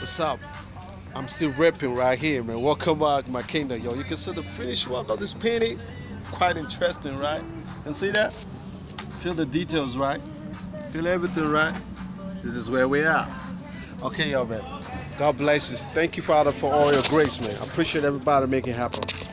What's up? I'm still ripping right here, man. Welcome back, my kingdom, yo. You can see the finished work of this painting. Quite interesting, right? And see that? Feel the details, right? Feel everything, right? This is where we are. Okay, yo, man. God bless you. Thank you, Father, for all your grace, man. I appreciate everybody making it happen.